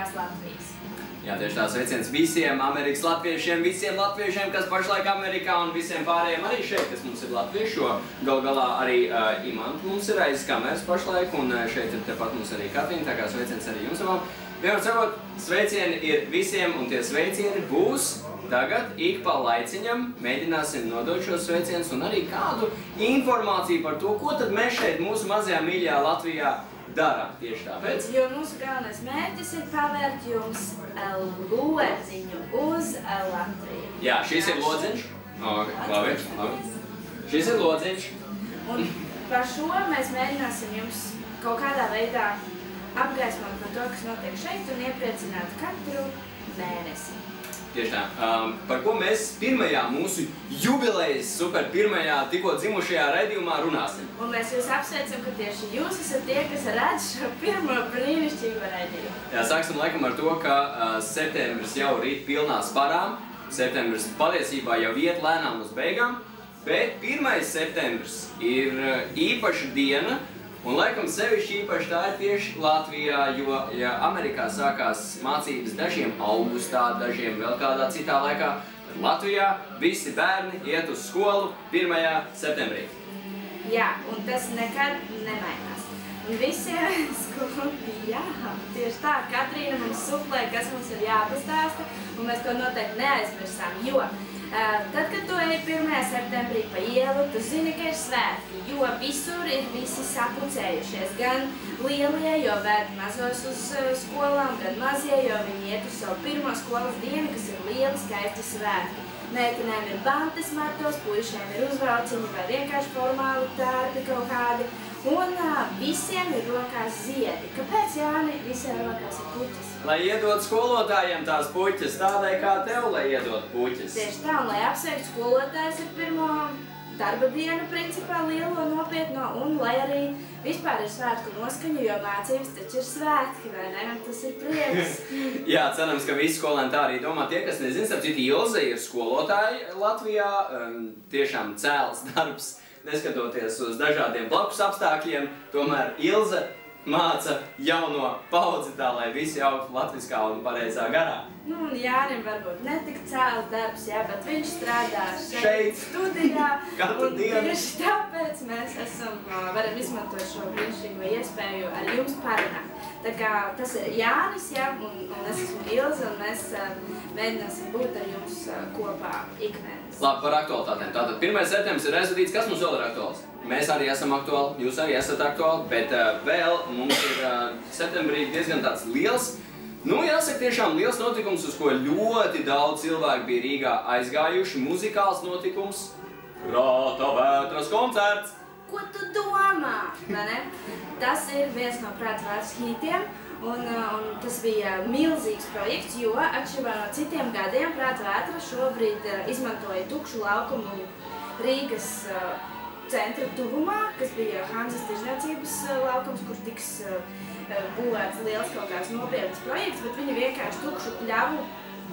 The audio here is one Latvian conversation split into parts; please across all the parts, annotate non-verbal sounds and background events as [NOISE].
jaukās Latvijas. Jā, tieši tā sveiciens visiem Amerikas latviešiem, visiem latviešiem, kas pašlaik Amerikā un visiem pārējiem arī šeit, kas mums ir latviešu. Gal galā arī uh, Imants mums ir aiz kameras pašlaik un uh, šeit ir tepat mums arī Katrīna, tā kā sveiciens arī jums abām. Vienmēr sakot, sveicieni ir visiem un tie sveicieni būs tagad ik pa laiciņam. Mēģināsim nodot šos sveicienus un arī kādu informāciju par to, ko tad mēs šeit mūsu mazajā mīļajā Latvijā darām tieši tāpēc. Jo mūsu galvenais mērķis ir pavērt jums lodziņu uz Latviju. Jā, šis ir lodziņš. Ok, labi, labi. Šis ir lodziņš. Un par šo mēs mēģināsim jums kaut kādā veidā apgaismot par to, kas notiek šeit un iepriecināt katru mēnesi. Tieši tā. Um, par ko mēs pirmajā mūsu jubilejas super pirmajā tikko dzimušajā raidījumā runāsim. Un mēs jūs apsveicam, ka tieši jūs esat tie, kas redz šo pirmo brīnišķīgo raidījumu. Jā, sāksim laikam ar to, ka uh, septembris jau rīt pilnā sparām. Septembris patiesībā jau iet lēnām uz beigām. Bet 1. septembris ir uh, īpaša diena, Un laikam sevišķi īpaši tā ir tieši Latvijā, jo ja Amerikā sākās mācības dažiem augustā, dažiem vēl kādā citā laikā, tad Latvijā visi bērni iet uz skolu 1. septembrī. Jā, un tas nekad nemainās. Un visiem [LAUGHS] skolu, jā, tieši tā, Katrīna mums suplē, kas mums ir jāpastāsta, un mēs to noteikti neaizmirsām, jo Tad, kad tu ej 1. septembrī pa ielu, tu zini, ka ir svētki, jo visur ir visi sapucējušies. Gan lielie, jo vēd mazos uz skolām, gan mazie, jo viņi iet uz savu pirmo skolas dienu, kas ir lieli, skaisti svētki. Meitenēm ir bantes matos, puišiem ir uzvalciņi vai vienkārši formāli tērpi kaut kādi. Un uh, visiem ir rokās ziedi. Kāpēc, Jāni, visiem rokās ir puķis? Lai iedod skolotājiem tās puķis, tādai kā tev, lai iedod puķis. Tieši tā, un lai apsveikt skolotājs ar pirmo darba dienu, principā, lielo nopietno, un lai arī vispār ir svētku noskaņa, jo mācības taču ir svētki, vai ne? Tas ir prieks. [LAUGHS] Jā, cerams, ka visi skolēni tā arī domā. Tie, kas nezin, starp citu, Ilze ir skolotāji Latvijā, um, tiešām cēls darbs neskatoties uz dažādiem blakus apstākļiem, tomēr Ilze māca jauno paudzi tā, lai visi augtu latviskā un pareizā garā. Nu, un Jānim varbūt netik cēls darbs, jā, bet viņš strādā šeit, šeit. studijā. [LAUGHS] Katru dienu. Tieši tāpēc mēs esam, varam izmantot šo brīnišķīgo iespēju ar jums parunāt. Tā kā tas ir Jānis, jā, un, un es esmu Ilze, un mēs uh, mēģināsim būt ar jums uh, kopā ikmēnes. Labi, par aktualitātēm. Tātad 1. septembris ir aizvadīts, kas mums vēl ir aktuāls? Mēs arī esam aktuāli, jūs arī esat aktuāli, bet uh, vēl mums ir uh, septembrī diezgan tāds liels, nu jāsaka tiešām liels notikums, uz ko ļoti daudz cilvēku bija Rīgā aizgājuši, muzikāls notikums, Prāta vētras koncerts. Ko tu domā? Tas ir viens no prāta vētras hītiem. Un, uh, un tas bija milzīgs projekts, jo atšķirībā no citiem gadiem Prāta vētra šobrīd uh, izmantoja tukšu laukumu Rīgas uh, centra tuvumā, kas bija Hanzas tirzniecības laukums, kur tiks būvēts liels kaut kāds nopietnas projekts, bet viņi vienkārši tukšu pļavu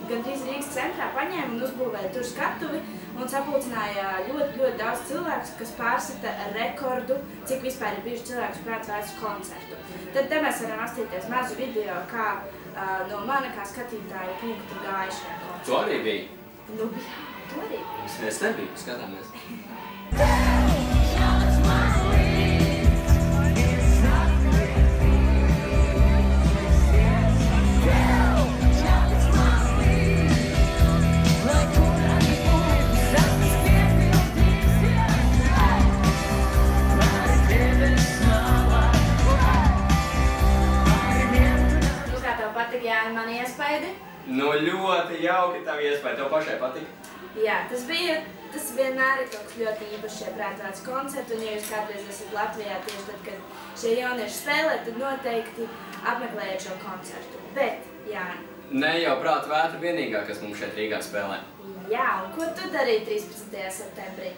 gandrīz Rīgas centrā paņēma un uzbūvēja tur skatuvi un sapulcināja ļoti, ļoti daudz cilvēku, kas pārsita rekordu, cik vispār ir bijuši cilvēku prāts vērts koncertu. Tad te mēs varam astīties mazu video, kā uh, no mana kā skatītāja punktu gāja šajā koncertā. Tu arī biji? Nu, jā, tu arī biji. Es nebiju, skatāmies. [LAUGHS] Nu, ļoti jauki tavi iespēja. Tev pašai patika? Jā, tas bija, tas vienmēr ir kaut kas ļoti īpašs šie prātvērts koncerti, un ja jūs kādreiz esat Latvijā tieši tad, kad šie jaunieši spēlē, tad noteikti apmeklējiet šo koncertu. Bet, jā. Ne jau prāta vētra vienīgā, kas mums šeit Rīgā spēlē. Jā, un ko tu darīji 13. septembrī?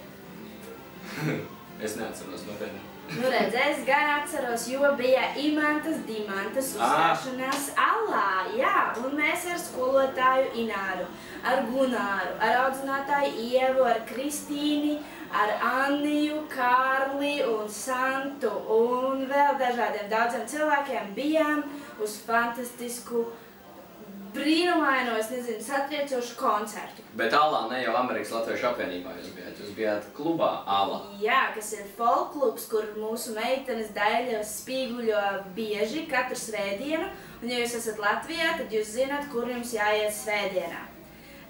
[LAUGHS] es neatceros nopietni. Nu, redz, es gan atceros, jo bija imantas, dimantas uzstāšanās alā, jā, un mēs ar skolotāju Ināru, ar Gunāru, ar audzinātāju Ievu, ar Kristīni, ar Anniju, Kārli un Santu un vēl dažādiem daudziem cilvēkiem bijām uz fantastisku brīnumaino, es nezinu, satriecošu koncertu. Bet Alā ne jau Amerikas Latviešu apvienībā jūs bijāt, jūs bijāt klubā Alā. Jā, kas ir folklubs, kur mūsu meitenes daļas spīguļo bieži katru svētdienu, un ja jūs esat Latvijā, tad jūs zināt, kur jums jāiet svētdienā.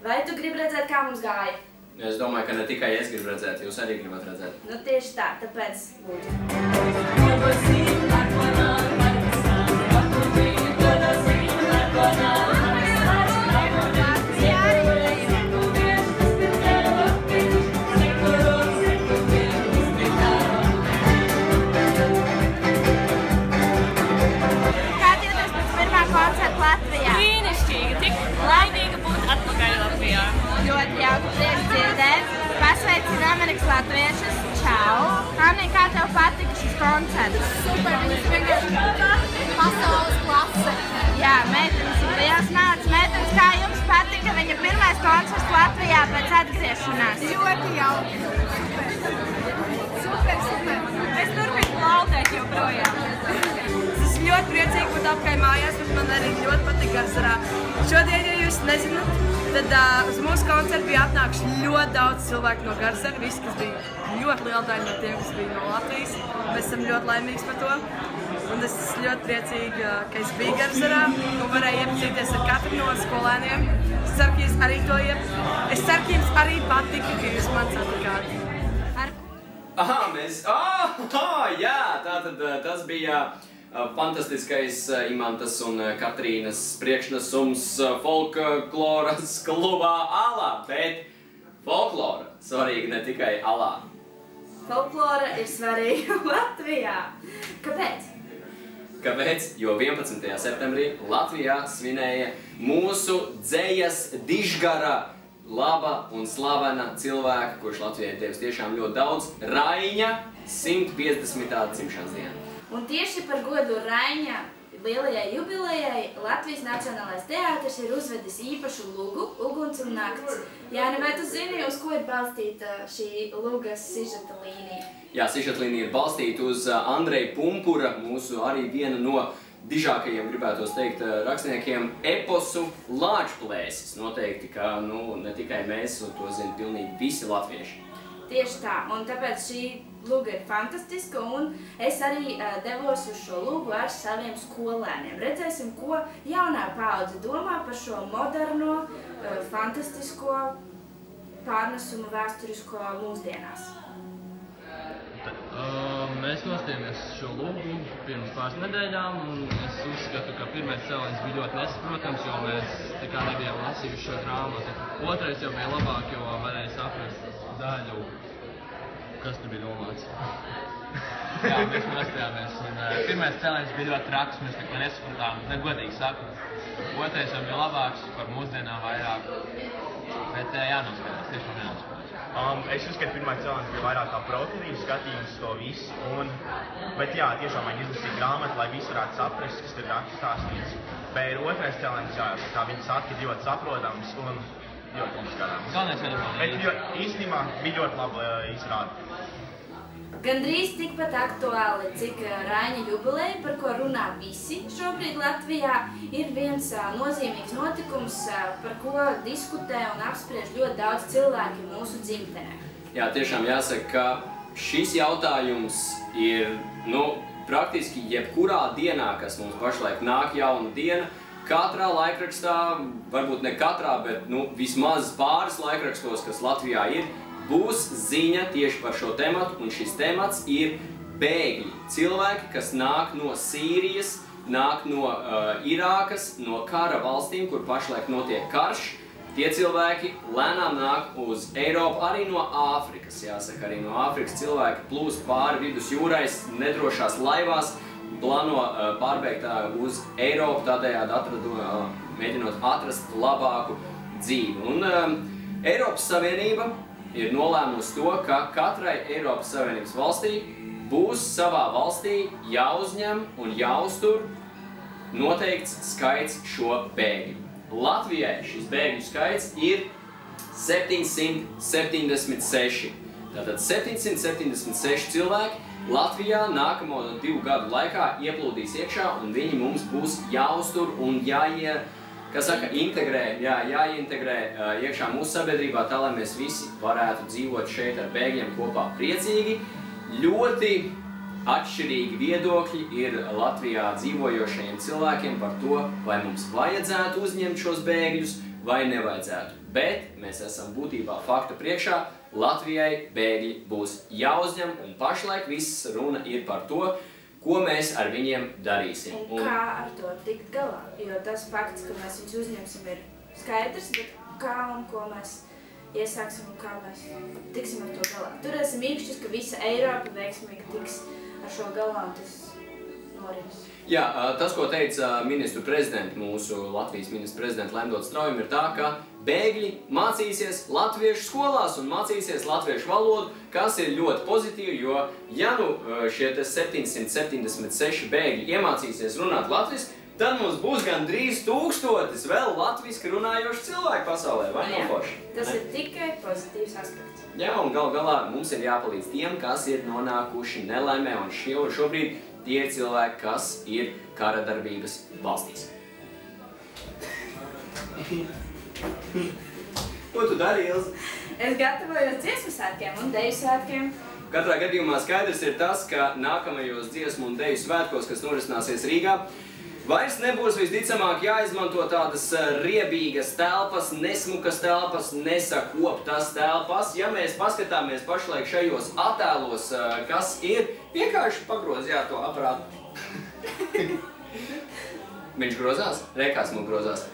Vai tu gribi redzēt, kā mums gāja? Es domāju, ka ne tikai es gribu redzēt, jūs arī gribat redzēt. Nu tieši tā, tāpēc lūdzu. Patika koncerts? Super, viņš vienkārši pasaules klase. Jā, meitenes ir liels naudas. Meitenes, kā jums patika viņa pirmais koncerts Latvijā pēc atgriešanās? Ļoti jauki. Super, super. Es turpinu laudēt joprojām. Es ļoti priecīga būt apkārt mājās, bet man arī ļoti patīk Garsarā. Šodien, ja jūs nezināt, tad uh, uz mūsu koncertu bija atnākuši ļoti daudz cilvēku no Garsara. Visi, kas bija ļoti liela daļa no tiem, kas bija no Latvijas. Mēs esam ļoti laimīgi par to. Un es esmu ļoti priecīga, ka es biju Garsarā un varēju iepazīties ar katru no skolēniem. Es ceru, ka jūs arī to iep... Es ceru, ka jums arī patika, ka jūs man satikāt. Ar Aha, mēs. Ah, ah, jā, tātad eh, tas bija eh, fantastiskais eh, Imantas un eh, Katrīnas priekšnesums eh, folkloras klubā Alā, bet folklora svarīga ne tikai Alā. Folklora ir svarīga [LAUGHS] Latvijā. Kāpēc? Kāpēc? Jo 11. septembrī Latvijā svinēja mūsu dzējas dižgara laba un slavena cilvēka, kurš Latvijai devis tiešām ļoti daudz, Raiņa 150. dzimšanas diena. Un tieši par godu Raiņa lielajai jubilejai Latvijas Nacionālais teātris ir uzvedis īpašu lugu Uguns un nakts. Jāni, vai tu zini, uz ko ir balstīta šī lugas sižeta līnija? Jā, sižetlīnija ir balstīta uz uh, Andreja Pumpura, mūsu arī viena no dižākajiem, gribētos teikt, uh, rakstniekiem, eposu Lāčplēsis. Noteikti, ka nu, ne tikai mēs, to zina pilnīgi visi latvieši. Tieši tā, un tāpēc šī luga ir fantastiska, un es arī uh, devos uz šo lugu ar saviem skolēniem. Redzēsim, ko jaunā paudze domā par šo moderno, uh, fantastisko pārnesumu vēsturisko mūsdienās. Uh, mēs nostājāmies šo lūgu pirms pāris nedēļām, un es uzskatu, ka pirmais cēlonis bija ļoti nesaprotams, jo mēs nekā nebijām lasījuši šo grāmatu. Otrais jau bija labāk, jo varēja saprast daļu, kas tur bija domāts. [LAUGHS] Jā, mēs nostājāmies, un uh, pirmais cēlonis bija ļoti traks, mēs neko nesapratām, negodīgi sakot. Otrais jau bija labāks, par mūsdienām vairāk, bet uh, jānoskatās, tiešām jānoskatās. Um, es uzskatu, ka pirmā cēlonis bija vairāk kā protivības skatījums to visu. Un, bet jā, tiešām vajag izlasīt grāmatu, lai visi varētu saprast, kas ir rakstīts. Bet otrais cēlonis, jā, kā viņi saka, ir ļoti saprotams un ļoti labi skatāms. Galvenais ir Bet jo, īstenībā bija ļoti labi uh, izrādi. Gandrīz tikpat aktuāli, cik ā, Raiņa jubileja, par ko runā visi šobrīd Latvijā, ir viens nozīmīgs notikums, par ko diskutē un apspriež ļoti daudz cilvēki mūsu dzimtenē. Jā, tiešām jāsaka, ka šis jautājums ir, nu, praktiski jebkurā dienā, kas mums pašlaik nāk jauna diena, katrā laikrakstā, varbūt ne katrā, bet, nu, vismaz pāris laikrakstos, kas Latvijā ir, būs ziņa tieši par šo tematu, un šis temats ir bēgļi. Cilvēki, kas nāk no Sīrijas, nāk no uh, Irākas, no kara valstīm, kur pašlaik notiek karš. Tie cilvēki lēnām nāk uz Eiropu, arī no Āfrikas, jāsaka, arī no Āfrikas cilvēki plūst pāri vidus jūrais, nedrošās laivās, plāno uh, pārbeigt uh, uz Eiropu, tādējādi atradu, uh, mēģinot atrast labāku dzīvi. Un Eiropas Savienība ir nolēmusi to, ka katrai Eiropas Savienības valstī būs savā valstī jāuzņem un jāuztur noteikts skaits šo bēgļu. Latvijai šis bēgļu skaits ir 776. Tātad 776 cilvēki Latvijā nākamo divu gadu laikā ieplūdīs iekšā un viņi mums būs jāuztur un jāie, kas saka, integrē, jā, jāintegrē iekšā mūsu sabiedrībā tā, lai mēs visi varētu dzīvot šeit ar bēgļiem kopā priecīgi. Ļoti atšķirīgi viedokļi ir Latvijā dzīvojošajiem cilvēkiem par to, vai mums vajadzētu uzņemt šos bēgļus vai nevajadzētu. Bet mēs esam būtībā fakta priekšā, Latvijai bēgļi būs jāuzņem, un pašlaik viss runa ir par to, ko mēs ar viņiem darīsim. Un kā ar to tikt galā? Jo tas fakts, ka mēs viņus uzņemsim, ir skaidrs, bet kā un ko mēs iesāksim un kā mēs tiksim ar to galā. Turēsim īkšķus, ka visa Eiropa veiksmīgi tiks ar šo galā un tas norims. Jā, tas, ko teica ministru prezidenta, mūsu Latvijas ministru prezidenta Lemdots Straujum, ir tā, ka bēgļi mācīsies latviešu skolās un mācīsies latviešu valodu, kas ir ļoti pozitīvi, jo ja nu šie 776 bēgļi iemācīsies runāt latviski, tad mums būs gan drīz tūkstotis vēl latviski runājoši cilvēki pasaulē, vai Jā, nofoši? tas ir tikai pozitīvs aspekts. Jā, un gal galā mums ir jāpalīdz tiem, kas ir nonākuši nelaimē, un šie, šobrīd tie ir cilvēki, kas ir kara darbības valstīs. [LAUGHS] [LAUGHS] Ko tu dari, Ilze? Es gatavojos dziesmu svētkiem un deju svētkiem. Katrā gadījumā skaidrs ir tas, ka nākamajos dziesmu un deju svētkos, kas norisināsies Rīgā, Vairs nebūs visticamāk jāizmanto tādas eh, riebīgas telpas, nesmukas telpas, nesakoptas telpas. Ja mēs paskatāmies pašlaik šajos attēlos, eh, kas ir, vienkārši pagrozījāt to aparātu. [LAUGHS] Viņš grozās? Rekās mums grozās.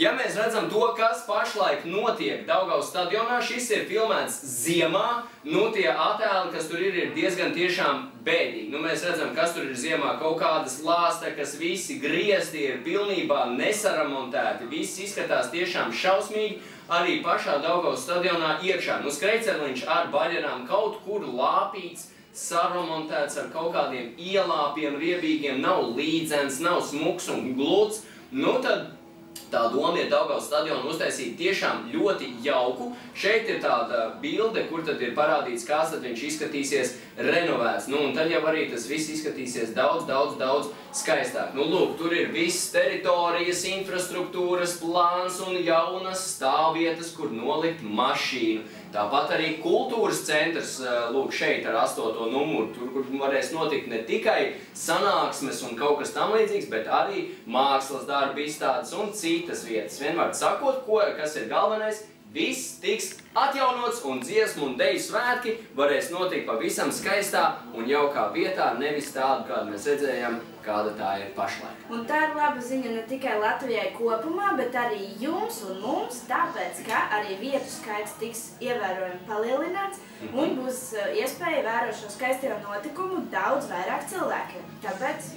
Ja mēs redzam to, kas pašlaik notiek Daugavas stadionā, šis ir filmēts ziemā, nu tie attēli, kas tur ir, ir diezgan tiešām bēdīgi. Nu mēs redzam, kas tur ir ziemā, kaut kādas lāstekas, visi griezti ir pilnībā nesaramontēti, viss izskatās tiešām šausmīgi, arī pašā Daugavas stadionā iekšā. Nu skrejcerliņš ar baļerām kaut kur lāpīts, saremontēts ar kaut kādiem ielāpiem, riebīgiem, nav līdzens, nav smuks un gluds. Nu tad Tā doma ir Daugavas stadionu uztaisīt tiešām ļoti jauku. Šeit ir tāda bilde, kur tad ir parādīts, kāds tad viņš izskatīsies renovēts. Nu, un tad jau arī tas viss izskatīsies daudz, daudz, daudz skaistāk. Nu, lūk, tur ir viss teritorijas, infrastruktūras plāns un jaunas stāvvietas, kur nolikt mašīnu. Tāpat arī kultūras centrs, eh, lūk, šeit ar astoto numuru, tur, kur varēs notikt ne tikai sanāksmes un kaut kas tam līdzīgs, bet arī mākslas darba izstādes un citas vietas. Vienmēr sakot, ko, kas ir galvenais, viss tiks atjaunots un dziesmu un deju svētki varēs notikt pavisam skaistā un jaukā vietā, nevis tādu, kādu mēs redzējām, kāda tā ir pašlaik. Un tā ir laba ziņa ne tikai Latvijai kopumā, bet arī jums un mums, tāpēc, ka arī vietu skaits tiks ievērojami palielināts un būs uh, iespēja vērot šo skaisto notikumu daudz vairāk cilvēkiem. Tāpēc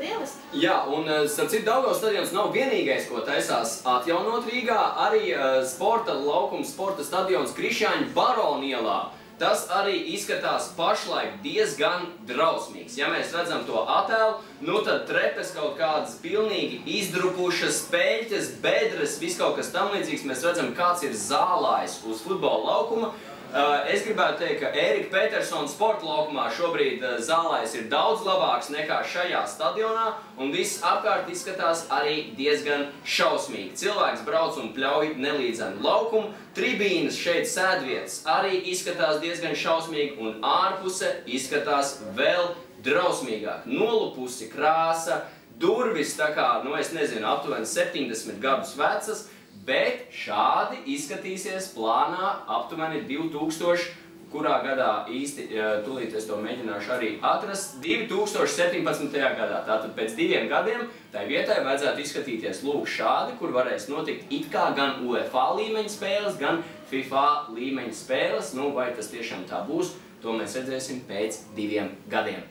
lieliski! Jā, un eh, starp citu Daugavas stadions nav vienīgais, ko taisās atjaunot Rīgā. Arī uh, sporta laukums, sporta stadions Krišāņu Baronielā. Tas arī izskatās pašlaik diezgan drausmīgs. Ja mēs redzam to attēlu, nu tad trepes kaut kādas pilnīgi izdrupušas, spēļķes, bedres, viss kaut kas tam līdzīgs. Mēs redzam, kāds ir zālājs uz futbola laukuma. Uh, es gribētu teikt, ka Ērika Petersona sporta laukumā šobrīd uh, zālājs ir daudz labāks nekā šajā stadionā, un viss apkārt izskatās arī diezgan šausmīgi. Cilvēks brauc un pļauj nelīdzenu laukumu, tribīnas šeit sēdvietas arī izskatās diezgan šausmīgi, un ārpuse izskatās vēl drausmīgāk. Nolupusi krāsa, durvis tā kā, nu es nezinu, aptuveni 70 gadus vecas, bet šādi izskatīsies plānā aptuveni 2000, kurā gadā īsti, tūlīt es to mēģināšu arī atrast, 2017. gadā. Tātad pēc diviem gadiem tai vietai vajadzētu izskatīties lūk šādi, kur varēs notikt it kā gan UEFA līmeņa spēles, gan FIFA līmeņa spēles. Nu, vai tas tiešām tā būs, to mēs redzēsim pēc diviem gadiem.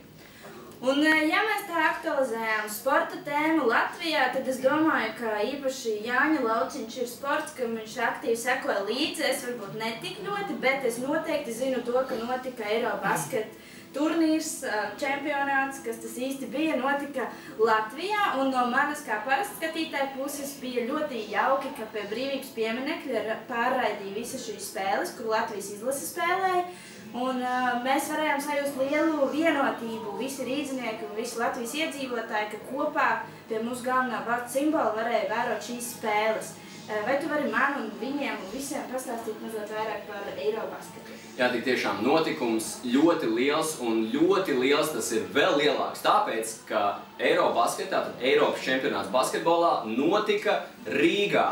Un, eh, ja mēs tā aktualizējām sporta tēmu Latvijā, tad es domāju, ka īpaši Jāņa Lauciņš ir sports, kam viņš aktīvi sekoja līdzi. Es varbūt ne tik ļoti, bet es noteikti zinu to, ka notika Eirobasket turnīrs, uh, čempionāts, kas tas īsti bija, notika Latvijā. Un no manas kā parasta skatītāja puses bija ļoti jauki, ka pie brīvības pieminekļa ra- pārraidīja visas šīs spēles, kur Latvijas izlase spēlēja. Un uh, mēs varējām sajust lielu vienotību, visi rīznieki un visi Latvijas iedzīvotāji, ka kopā pie mūsu galvenā vārda simbola varēja vērot šīs spēles. Uh, vai tu vari man un viņiem un visiem pastāstīt mazliet vairāk par Eirobasketu? Jā, tik tiešām notikums ļoti liels un ļoti liels tas ir vēl lielāks. Tāpēc, ka Eirobasketā, tad Eiropas čempionāts basketbolā notika Rīgā.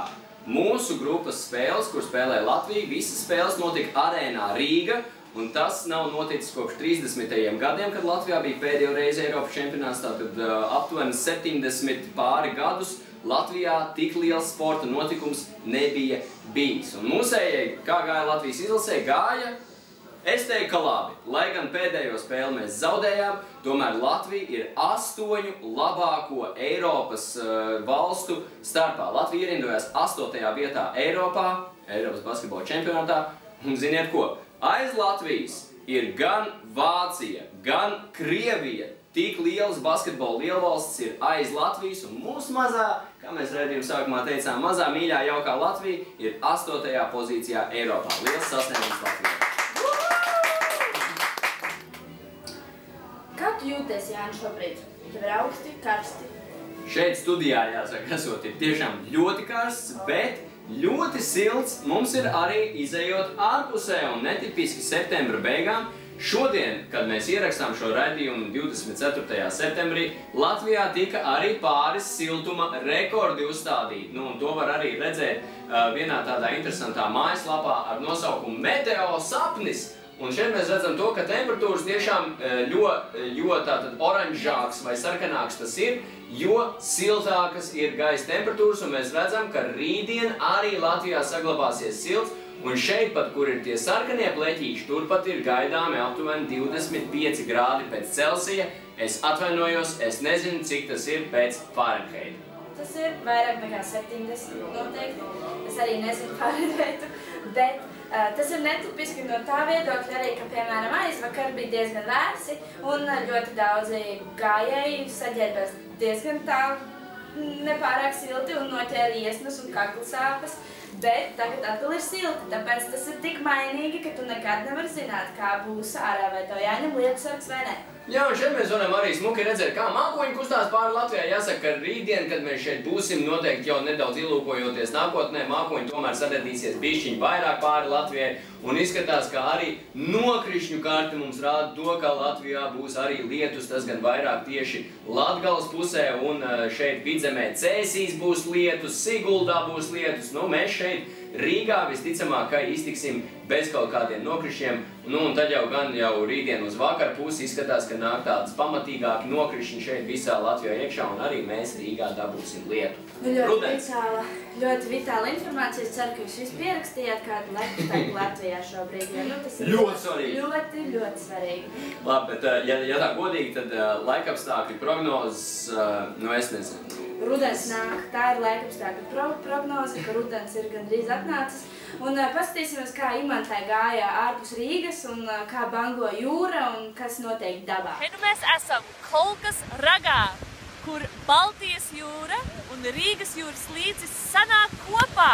Mūsu grupas spēles, kur spēlēja Latvija, visas spēles notika arēnā Rīga. Un tas nav noticis kopš 30. gadiem, kad Latvijā bija pēdējo reizi Eiropas čempionāts. Tātad uh, aptuveni 70 pāri gadus Latvijā tik liels sporta notikums nebija bijis. Un mūsējai, kā gāja Latvijas izlasē, gāja Es teiktu, ka labi. Lai gan pēdējo spēli mēs zaudējām, tomēr Latvija ir astoņu labāko Eiropas uh, valstu starpā. Latvija ierindojās astotajā vietā Eiropā, Eiropas basketbola čempionātā. Un ziniet ko? Aiz Latvijas ir gan Vācija, gan Krievija. Tik lielas basketbola lielvalstis ir aiz Latvijas, un mūsu mazā, kā mēs redzējām sākumā teicām, mazā mīļā jaukā Latvija ir astotajā pozīcijā Eiropā. Liels sasniegums Latvijai! Kā tu jūties, Jānis, šobrīd? Tev ir augsti, karsti. Šeit studijā jāsaka, esot ir tiešām ļoti karsts, bet ļoti silts mums ir arī izējot ārpusē un netipiski septembra beigām. Šodien, kad mēs ierakstām šo raidījumu 24. septembrī, Latvijā tika arī pāris siltuma rekordi uzstādīti. Nu, un to var arī redzēt uh, vienā tādā interesantā mājaslapā ar nosaukumu Meteo sapnis. Un šeit mēs redzam to, ka temperatūras tiešām ļoti, ļoti tātad oranžāks vai sarkanāks tas ir, jo siltākas ir gaisa temperatūras, un mēs redzam, ka rītdien arī Latvijā saglabāsies silts, un šeit pat, kur ir tie sarkanie pleķīši, turpat ir gaidāmi aptuveni 25 grādi pēc Celsija. Es atvainojos, es nezinu, cik tas ir pēc Fahrenheita. Tas ir vairāk nekā 70 noteikti. Es arī nezinu Fahrenheitu, bet uh, tas ir netipiski no tā viedokļa arī, ka, piemēram, aizvakar bija diezgan vērsi un ļoti daudzi gājēji saģērbēs diezgan tā nepārāk silti un noķēra iesnas un kaklu sāpes. Bet tagad atkal ir silti, tāpēc tas ir tik mainīgi, ka tu nekad nevari zināt, kā būs ārā, vai tev jāņem lietusargs vai ne. Jā, šeit mēs varam arī smuki redzēt, kā mākoņi kustās pāri Latvijai. Jāsaka, ka rītdien, kad mēs šeit būsim, noteikti jau nedaudz ilūkojoties nākotnē, mākoņi tomēr sadedīsies bišķiņi vairāk pāri Latvijai. Un izskatās, ka arī nokrišņu karte mums rāda to, ka Latvijā būs arī lietus, tas gan vairāk tieši Latgales pusē, un eh, šeit vidzemē Cēsīs būs lietus, Siguldā būs lietus. Nu, mēs šeit Rīgā visticamāk, ka iztiksim bez kaut kādiem nokrišņiem, nu un tad jau gan jau rītdien uz vakar pusi izskatās, ka nāk tādas pamatīgāki nokrišņi šeit visā Latvijā iekšā, un arī mēs Rīgā dabūsim lietu. Nu, ļoti, Rudens. vitāla, ļoti vitāla informācija. Es ceru, ka jūs visi pierakstījāt kādu laiku Latvijā šobrīd. Jo, nu, tas ir Ļoti svarīgi. Ļoti, ļoti svarīgi. Labi, bet eh, ja, ja tā godīgi, tad eh, laikapstākļu prognozes, eh, nu es nezinu. Rudens nāk, tā ir laikapstākļu pro prognoze, ka rudens ir gandrīz atnācis. Un paskatīsimies, kā imantai gāja ārpus Rīgas un kā bango jūra un kas notiek dabā. Te nu mēs esam Kolkas ragā, kur Baltijas jūra un Rīgas jūras līcis sanāk kopā.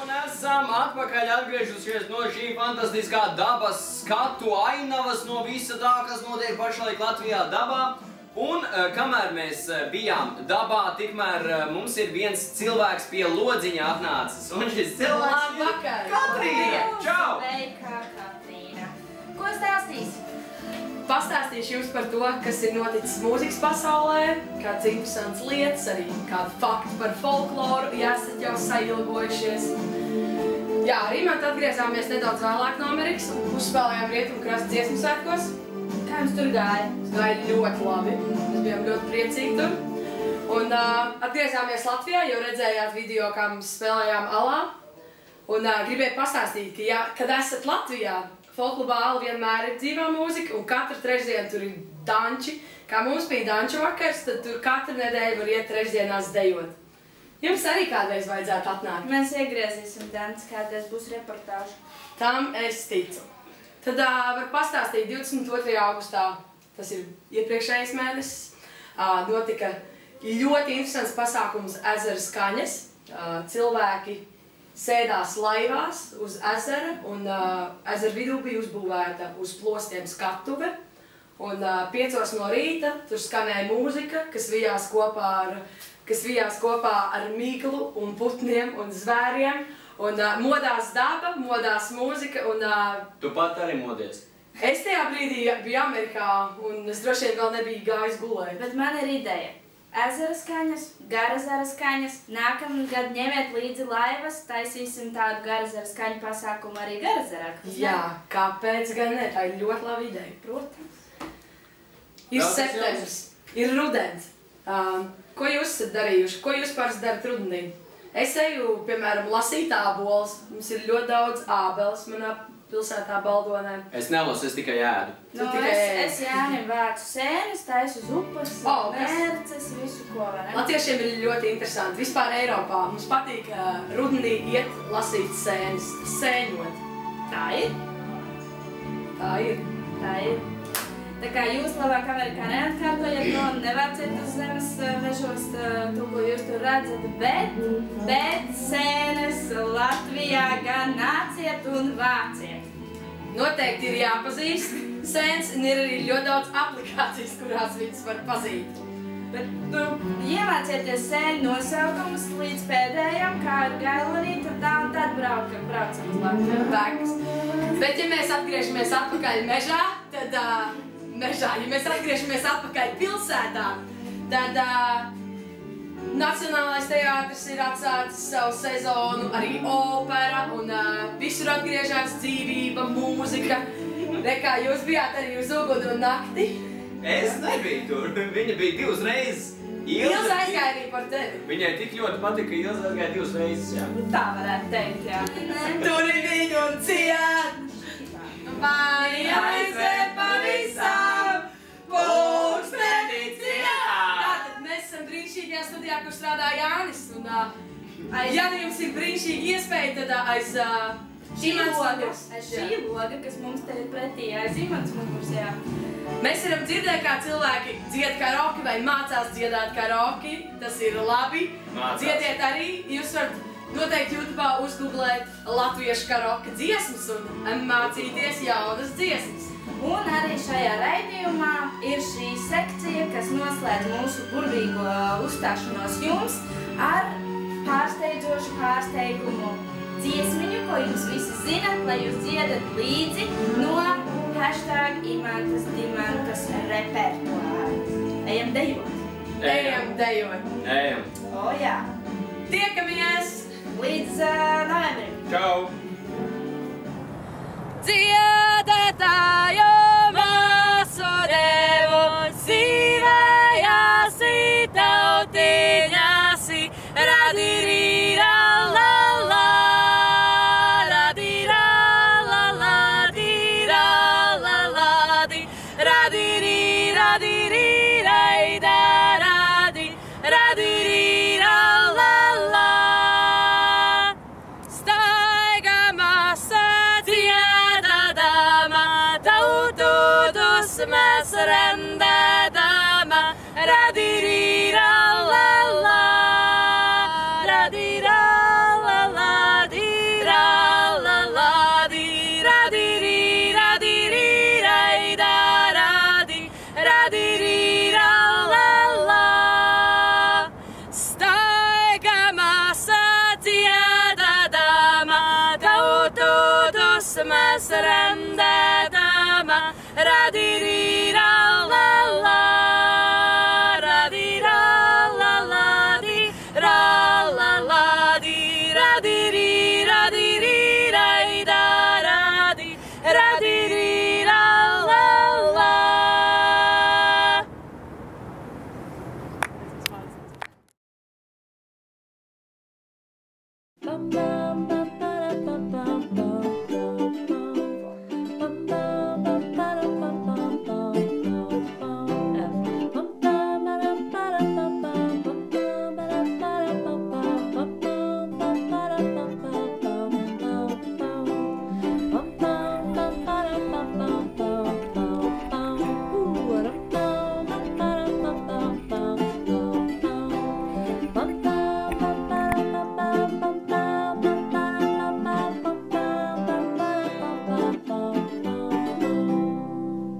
Un esam atpakaļ atgriežušies no šī fantastiskā dabas skatu ainavas, no visa tā, kas notiek pašlaik Latvijā dabā. Un eh, kamēr mēs eh, bijām dabā, tikmēr eh, mums ir viens cilvēks pie lodziņa atnācis. Un šis cilvēks Labvakar! Katrīna! Čau! Sveika? Pastāstīšu jums par to, kas ir noticis mūzikas pasaulē, kādas interesantas lietas, arī kādu faktu par folkloru, ja esat jau sailgojušies. Jā, arī mēs atgriezāmies nedaudz vēlāk no Amerikas un uzspēlējām Rietumu krasta dziesmu svētkos. Kā jums tur gāja? Gāja ļoti labi. Mēs bijām ļoti priecīgi tur. Un uh, atgriezāmies Latvijā, jau redzējāt video, kā mēs spēlējām alā. Un uh, gribēju pastāstīt, ka, ja, kad esat Latvijā, folklubā ala vienmēr ir dzīvā mūzika, un katru trešdienu tur ir danči. Kā mums bija danču vakars, tad tur katru nedēļu var iet trešdienās dejot. Jums arī kādreiz vajadzētu atnākt. Mēs iegriezīsim dēns, kādreiz būs reportāža. Tam es ticu. Tad uh, var pastāstīt 22. augustā, tas ir iepriekšējais mēnesis, uh, notika ļoti interesants pasākums ezera skaņas. Uh, cilvēki sēdās laivās uz ezera un uh, ezera vidū bija uzbūvēta uz plostiem skatuve. Un uh, piecos no rīta tur skanēja mūzika, kas vijās kopā ar, kas vijās kopā ar mīklu un putniem un zvēriem. Un uh, modās daba, modās mūzika un uh, Tu pat arī modies. es tajā brīdī biju Amerikā un es droši vien vēl nebiju gājis gulēt. Bet man ir ideja. Ezera skaņas, garazara skaņas. Nākamā gada ņemiet līdzi laivas, taisīsim tādu garazara skaņu pasākumu arī ne? Jā, kāpēc gan ne? Tā ir ļoti laba ideja. Protams. Ir septembris, ir rudens. Um, ko jūs esat darījuši? Ko jūs parasti darat rudenī? Es eju, piemēram, lasīt ābolus. Mums ir ļoti daudz ābeles manā pilsētā Baldonē. Es nelasu, es tikai ēdu. Nu, tikai- es, es Jānim vācu sēnes, taisu uz upes, O, kas? mērces, visu ko var. ne? Latviešiem ir ļoti interesanti. Vispār Eiropā mums patīk uh, rudenī iet lasīt sēnes, sēņot. Tā ir. Tā ir. Tā ir. Tā kā jūs labāk Amerikā neatkārtojat no un nevāciet uz zemes eh, mežos eh, to, ko jūs tur redzat, bet, bet sēnes Latvijā gan nāciet un vāciet. Noteikti ir jāpazīst sēnes, un ir arī ļoti daudz aplikācijas, kurās viņas var pazīt. Bet, nu, iemācieties sēņu nosaukumus līdz pēdējam, kā ir gailanīt, un tā un tad braukam, braucam uz Latviju. Bēgas. Bet, ja mēs atgriežamies atpakaļ mežā, tad, uh, mežā, ja mēs atgriežamies atpakaļ pilsētā, tad uh, Nacionālais teātris ir atsācis savu sezonu, arī opera, un uh, visur atgriežas dzīvība, mūzika. Re, kā jūs bijāt arī uz Ugudu nakti, Es nebiju tur. Viņa bija divas reizes. Ilza aizgāja arī par tevi. Viņai tik ļoti patika, ka Ilza aizgāja divas reizes. Jā. Tā varētu teikt, jā. Tur ir viņu un ciet, vai aizved studijā, kur strādā Jānis. Un, uh, ja nu jums ir brīnišķīga iespēja, tad uh, aiz Šī loga, šī loga, kas mums te ir pretī, aiz imants muguras, jā. Mēs varam dzirdēt, kā cilvēki dzied karaoke vai mācās dziedāt karaoke. Tas ir labi. Mācās. Dziediet arī. Jūs varat noteikti YouTube uzgooglēt latviešu karaoke dziesmas un mācīties jaunas dziesmas. Un arī šajā raidījumā ir šī sekcija, kas noslēdz mūsu burvīgo uzstāšanos jums ar pārsteidzošu pārsteigumu dziesmiņu, ko jūs visi zinat, lai jūs dziedat līdzi no hashtag imantas dimantas repertuāra. Ejam dejot! Ejam, dejot! Ejam. O jā! Tiekamies! Līdz uh, novembrim! Čau! Dziedātājo Adetayo. Christmas and